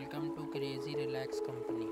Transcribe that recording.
Welcome to crazy relax company.